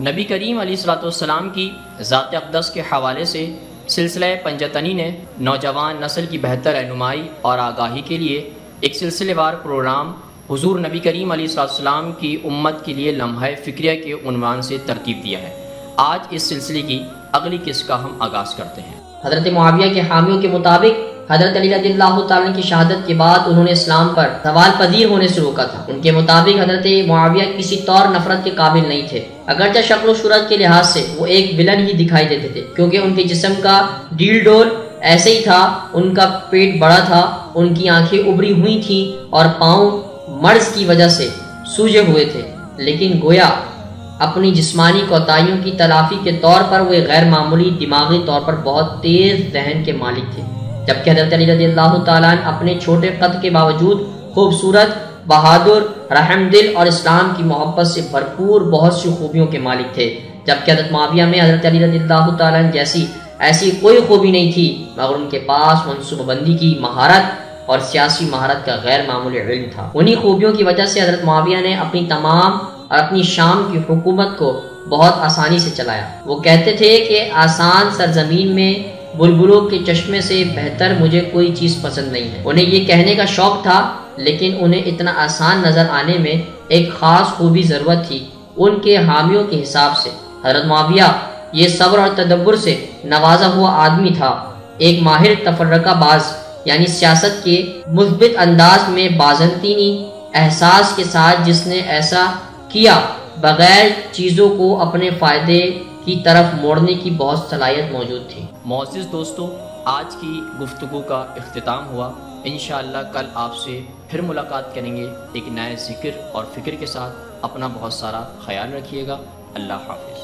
नबी करीम सलाम की ज़ात अक़दस के हवाले से सिलसिला पंजतनी ने नौजवान नस्ल की बेहतर रहनुमाई और आगाही के लिए एक सिलसिलेवार प्रोग्राम हुजूर नबी करीम सलाम की उम्मत के लिए लम्हा फ़िक्रिया के उनवान से तरतीब दिया है। आज इस सिलसिले की अगली किस्त का हम आगाज़ करते हैं। हज़रत मुआविया के हामियों के मुताबिक हज़रत अली रज़ी की शहादत के बाद उन्होंने इस्लाम पर सवाल पजीर होने से रोका था। उनके मुताबिक हज़रत मुआविया किसी तौर नफरत के काबिल नहीं थे। अगरचे शक्ल सूरत के लिहाज से वो एक विलन ही दिखाई देते थे, क्योंकि उनके जिसम का डील डोल ऐसे ही था, उनका पेट बड़ा था, उनकी आँखें उभरी हुई थी और पाँव मर्ज की वजह से सूजे हुए थे। लेकिन गोया अपनी जिस्मानी कोताहियों की तलाफी के तौर पर वे गैर मामूली दिमागी तौर पर बहुत तेज जहन के मालिक थे। जबकि हज़रत अली रज़ी अल्लाह अपने छोटे कद के बावजूद खूबसूरत, बहादुर, रहमदिल और इस्लाम की मोहब्बत से भरपूर बहुत सी खूबियों के मालिक थे। जबकि हज़रत माविया में हज़रत अली रज़ी अल्लाह जैसी, ऐसी कोई खूबी नहीं थी, मगर उनके पास मनसूबबंदी की महारत और सियासी महारत का गैर मामूली इल्म था। उन्हीं खूबियों की वजह से हज़रत माविया ने अपनी तमाम और अपनी शाम की हुकूमत को बहुत आसानी से चलाया। वो कहते थे कि आसान सरजमीन में बुलबुलों के चश्मे से बेहतर मुझे कोई चीज़ पसंद नहीं है। उन्हें ये कहने का शौक था, लेकिन उन्हें इतना आसान नज़र आने में एक ख़ास खूबी ज़रूरत थी उनके हामियों के हिसाब से। हज़रत माविया ये सब्र और तदब्बर से नवाजा हुआ आदमी था। एक माहिर तफरका बाज, यानी सियासत के मुस्बित अंदाज में बाजंतीनी एहसास के साथ जिसने ऐसा किया, बगैर चीज़ों को अपने फ़ायदे की तरफ़ मोड़ने की बहुत सलाहियत मौजूद थी। मोजिज़ दोस्तों, आज की गुफ्तु का अख्ताम हुआ। इन कल आपसे फिर मुलाकात करेंगे। एक नए ज़िक्र और फ़िक्र के साथ अपना बहुत सारा ख्याल रखिएगा। अल्लाह हाफिज़।